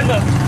真的